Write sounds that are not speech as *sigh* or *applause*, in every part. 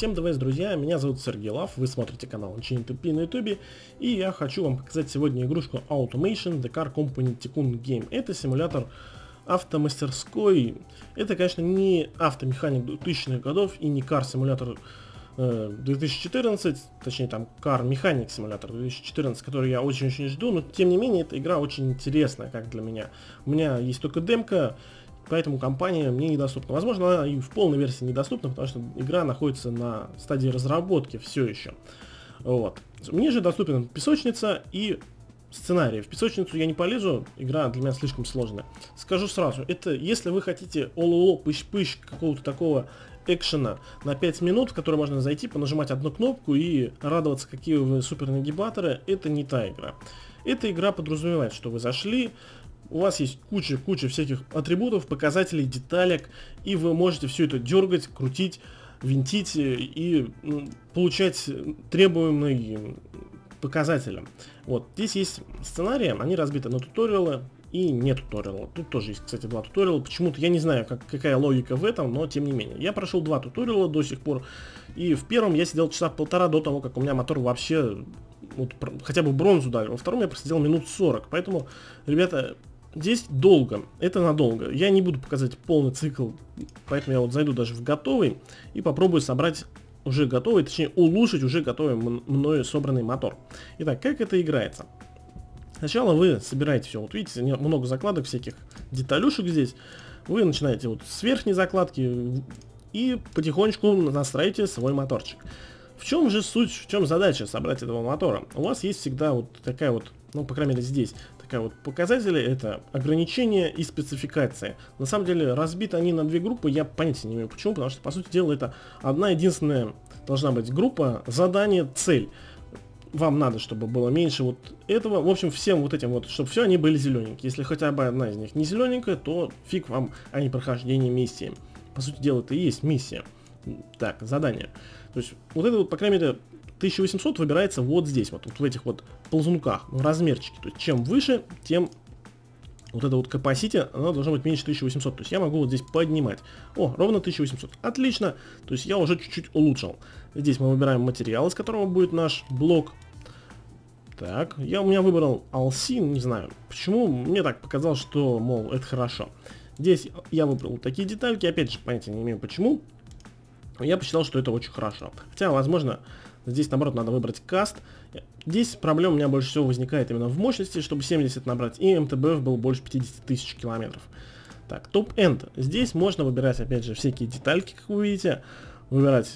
Всем ДВС, друзья, меня зовут Сергей Лав, вы смотрите канал Unchained на ютубе, и я хочу вам показать сегодня игрушку Automation The Car Company Tycoon Game. Это симулятор автомастерской, это, конечно, не автомеханик 2000-х годов и не кар-симулятор 2014, точнее там Car Mechanic Simulator 2014, который я очень-очень жду, но тем не менее эта игра очень интересная, как для меня. У меня есть только демка, поэтому компания мне недоступна. Возможно, она и в полной версии недоступна, потому что игра находится на стадии разработки все еще. Вот. Мне же доступен песочница и сценарий. В песочницу я не полезу, игра для меня слишком сложная. Скажу сразу, это если вы хотите ололо, пыщ-пыщ, какого-то такого экшена на 5 минут, в который можно зайти, понажимать одну кнопку и радоваться, какие вы супер нагибаторы, это не та игра. Эта игра подразумевает, что вы зашли, у вас есть куча-куча всяких атрибутов, показателей, деталек, и вы можете все это дергать, крутить, винтить и получать требуемые показатели. Вот, здесь есть сценарии, они разбиты на туториалы и не туториала. Тут тоже есть, кстати, два туториала. Почему-то я не знаю, как, какая логика в этом, но тем не менее. Я прошел два туториала до сих пор, и в первом я сидел часа полтора до того, как у меня мотор вообще вот, хотя бы бронзу дали. Во втором я просидел минут 40. Поэтому, ребята, Здесь долго, это надолго. Я не буду показать полный цикл, поэтому я вот зайду даже в готовый и попробую собрать уже готовый, точнее улучшить уже готовый мною собранный мотор. Итак, как это играется? Сначала вы собираете все, вот видите, много закладок всяких деталюшек здесь. Вы начинаете вот с верхней закладки и потихонечку настраиваете свой моторчик. В чем же суть, в чем задача собрать этого мотора? У вас есть всегда вот такая вот, ну, по крайней мере здесь, такая вот показатели, это ограничения и спецификация. На самом деле разбиты они на две группы, я понятия не имею почему, потому что по сути дела это одна единственная должна быть группа задание, цель. Вам надо, чтобы было меньше вот этого. В общем, всем вот этим вот, чтобы все они были зелененькие. Если хотя бы одна из них не зелененькая, то фиг вам, а не прохождение миссии. По сути дела, это и есть миссия. Так, задание. То есть, вот это вот, по крайней мере, 1800 выбирается вот здесь, вот, вот в этих вот ползунках, в размерчике. То есть чем выше, тем вот это вот capacity, она должна быть меньше 1800. То есть я могу вот здесь поднимать. О, ровно 1800. Отлично. То есть я уже чуть-чуть улучшил. Здесь мы выбираем материал, из которого будет наш блок. Так, я у меня выбрал Alcin, не знаю, почему, мне так показалось, что, мол, это хорошо. Здесь я выбрал такие детальки, опять же, понятия не имею почему. Я посчитал, что это очень хорошо. Хотя, возможно, Здесь, наоборот, надо выбрать каст. Здесь проблема у меня больше всего возникает именно в мощности, чтобы 70 набрать, и МТБФ был больше 50 тысяч километров. Так, топ-энд. Здесь можно выбирать, опять же, всякие детальки, как вы видите. Выбирать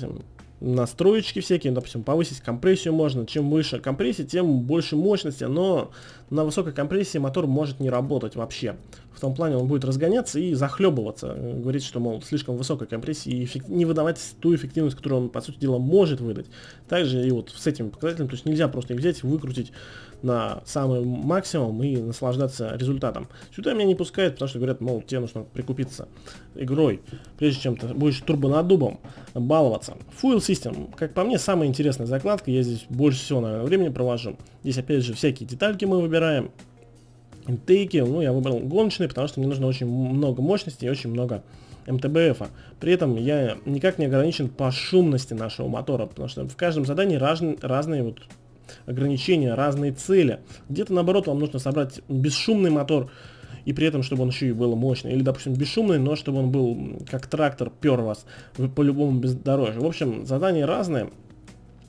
настроечки всякие, допустим, повысить компрессию можно. Чем выше компрессия, тем больше мощности, но на высокой компрессии мотор может не работать вообще. В том плане он будет разгоняться и захлебываться. Говорит, что, мол, слишком высокая компрессия и не выдавать ту эффективность, которую он, по сути дела, может выдать. Также и вот с этим показателем, то есть нельзя просто их взять, выкрутить на самый максимум и наслаждаться результатом. Сюда меня не пускают, потому что говорят, мол, тебе нужно прикупиться игрой, прежде чем ты будешь турбонадубом баловаться. Fuel System, как по мне, самая интересная закладка, я здесь больше всего, наверное, времени провожу. Здесь, опять же, всякие детальки мы выбираем, интейки, ну, я выбрал гоночные, потому что мне нужно очень много мощности и очень много МТБФ. -а. При этом я никак не ограничен по шумности нашего мотора, потому что в каждом задании раз, разные вот ограничения, разные цели. Где-то наоборот вам нужно собрать бесшумный мотор, и при этом, чтобы он еще и был мощный. Или, допустим, бесшумный, но чтобы он был как трактор, пер вас по любому бездорожью. В общем, задания разные.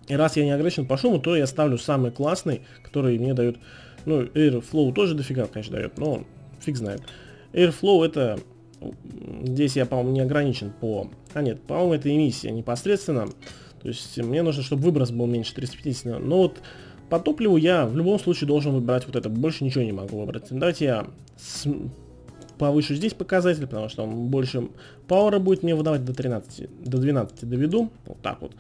И раз я не ограничен по шуму, то я ставлю самый классный, который мне дают... Ну, Airflow тоже дофига, конечно, дает, но фиг знает. Airflow это... Здесь я, по-моему, не ограничен по... А нет, по-моему, это эмиссия непосредственно. То есть мне нужно, чтобы выброс был меньше 350. Но вот по топливу я в любом случае должен выбирать вот это. Больше ничего не могу выбрать. Давайте я с... повышу здесь показатель, потому что он больше пауэра будет мне выдавать до 13, до 12 доведу. Вот так вот.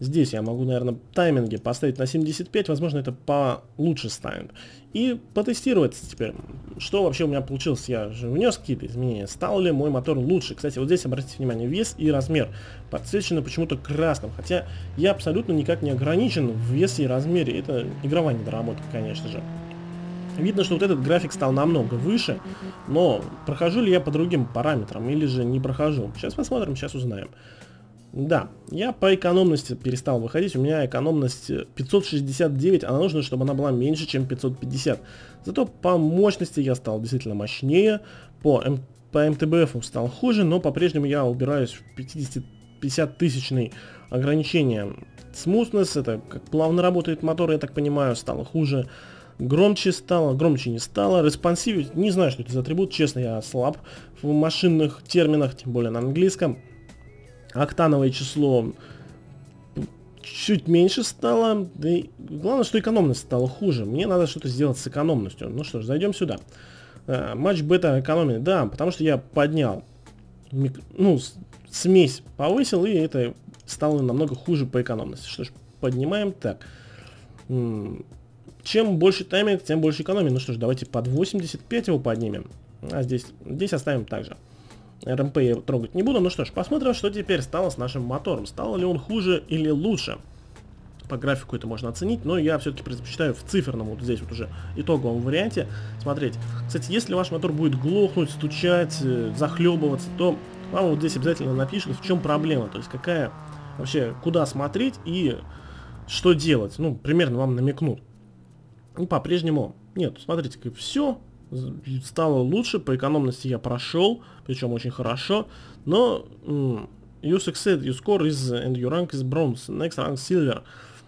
Здесь я могу, наверное, тайминги поставить на 75, возможно, это получше станет. И потестировать теперь, что вообще у меня получилось. Я же внес какие-то изменения. Стал ли мой мотор лучше? Кстати, вот здесь обратите внимание, вес и размер подсвечены почему-то красным. Хотя я абсолютно никак не ограничен в весе и размере. Это игровая недоработка, конечно же. Видно, что вот этот график стал намного выше, но прохожу ли я по другим параметрам или же не прохожу. Сейчас посмотрим, сейчас узнаем. Да, я по экономности перестал выходить, у меня экономность 569, а нужно, чтобы она была меньше, чем 550. Зато по мощности я стал действительно мощнее, по, М, по МТБФ стал хуже, но по-прежнему я убираюсь в 50, 50 тысячный ограничение. Smoothness, это как плавно работает мотор, я так понимаю, стало хуже. Громче стало, громче не стало. Респонсивить, не знаю, что это за атрибут, честно, я слаб в машинных терминах, тем более на английском октановое число чуть меньше стало, да и главное, что экономность стала хуже. Мне надо что-то сделать с экономностью. Ну что ж, зайдем сюда. Uh, матч бета экономии, да, потому что я поднял, ну, смесь повысил, и это стало намного хуже по экономности. Что ж, поднимаем так. Чем больше тайминг, тем больше экономии. Ну что ж, давайте под 85 его поднимем. А здесь, здесь оставим также. РМП я трогать не буду. Ну что ж, посмотрим, что теперь стало с нашим мотором. Стало ли он хуже или лучше. По графику это можно оценить, но я все-таки предпочитаю в циферном, вот здесь вот уже итоговом варианте смотреть. Кстати, если ваш мотор будет глохнуть, стучать, э, захлебываться, то вам вот здесь обязательно напишут, в чем проблема, то есть какая вообще, куда смотреть и что делать. Ну, примерно вам намекнут. И по-прежнему, нет, смотрите, все, стало лучше, по экономности я прошел, причем очень хорошо, но you succeed, you score is, and your rank is bronze, next rank silver.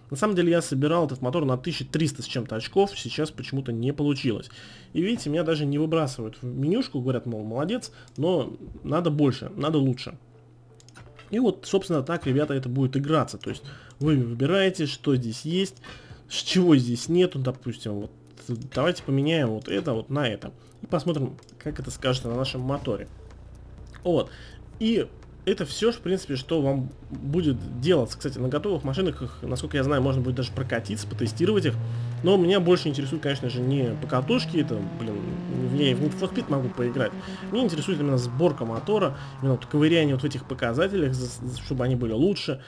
На самом деле я собирал этот мотор на 1300 с чем-то очков, сейчас почему-то не получилось. И видите, меня даже не выбрасывают в менюшку, говорят, мол, молодец, но надо больше, надо лучше. И вот, собственно, так, ребята, это будет играться. То есть вы выбираете, что здесь есть, с чего здесь нету, допустим, вот давайте поменяем вот это вот на это. И посмотрим, как это скажется на нашем моторе. Вот. И это все, в принципе, что вам будет делаться. Кстати, на готовых машинах, насколько я знаю, можно будет даже прокатиться, потестировать их. Но меня больше интересует, конечно же, не покатушки, это, блин, я и в Need for Speed могу поиграть. Меня интересует именно сборка мотора, именно вот ковыряние вот в этих показателях, чтобы они были лучше.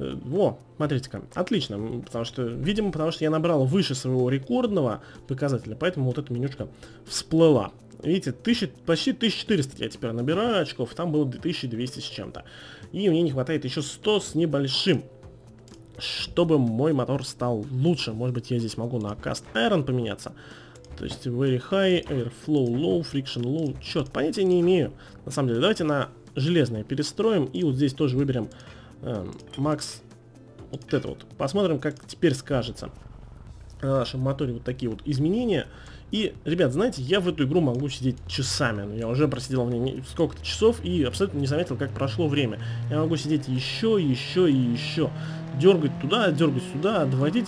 Э, во, смотрите-ка, отлично, потому что, видимо, потому что я набрал выше своего рекордного показателя, поэтому вот эта менюшка всплыла. Видите, 1000, почти 1400 я теперь набираю очков, там было 2200 с чем-то. И мне не хватает еще 100 с небольшим, чтобы мой мотор стал лучше. Может быть, я здесь могу на Cast Iron поменяться. То есть very high, airflow low, friction low. Черт, понятия не имею. На самом деле, давайте на железное перестроим. И вот здесь тоже выберем Макс, вот это вот. Посмотрим, как теперь скажется на нашем моторе вот такие вот изменения. И, ребят, знаете, я в эту игру могу сидеть часами. Ну, я уже просидел в ней сколько-то часов и абсолютно не заметил, как прошло время. Я могу сидеть еще, еще и еще. Дергать туда, дергать сюда, доводить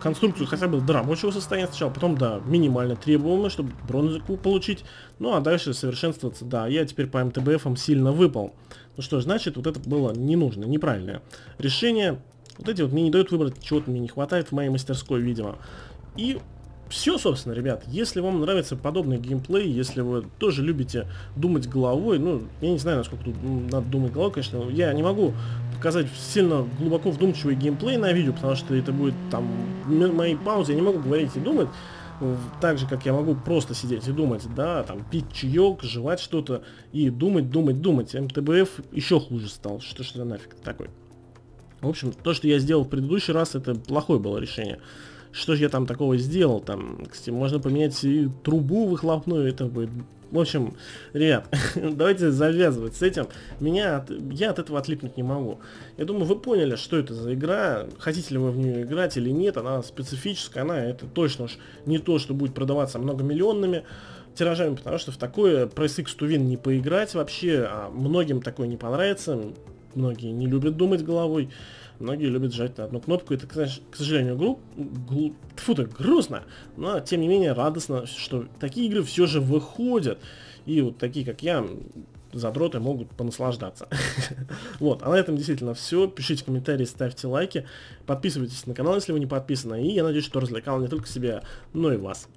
конструкцию хотя бы до рабочего состояния сначала, потом до минимально требуемого, чтобы бронзику получить. Ну, а дальше совершенствоваться. Да, я теперь по МТБФам сильно выпал. Ну что ж, значит, вот это было не нужно, неправильное решение. Вот эти вот мне не дают выбрать, чего-то мне не хватает в моей мастерской, видимо. И все, собственно, ребят. Если вам нравится подобный геймплей, если вы тоже любите думать головой, ну, я не знаю, насколько тут надо думать головой, конечно, я не могу показать сильно глубоко вдумчивый геймплей на видео, потому что это будет там мои паузы, я не могу говорить и думать так же, как я могу просто сидеть и думать, да, там, пить чаек, жевать что-то и думать, думать, думать. МТБФ еще хуже стал, что что нафиг такой. В общем, то, что я сделал в предыдущий раз, это плохое было решение. Что же я там такого сделал? Там, кстати, можно поменять и трубу выхлопную, это будет в общем, ребят, *laughs* давайте завязывать с этим. Меня, от, я от этого отлипнуть не могу. Я думаю, вы поняли, что это за игра, хотите ли вы в нее играть или нет, она специфическая, она это точно уж не то, что будет продаваться многомиллионными тиражами, потому что в такое Press X to Win не поиграть вообще, а многим такое не понравится, многие не любят думать головой. Многие любят жать на одну кнопку. Это, к сожалению, гру... Глу... Фу, так грустно, но тем не менее радостно, что такие игры все же выходят. И вот такие, как я, задроты могут понаслаждаться. *laughs* вот, а на этом действительно все. Пишите комментарии, ставьте лайки, подписывайтесь на канал, если вы не подписаны. И я надеюсь, что развлекал не только себя, но и вас.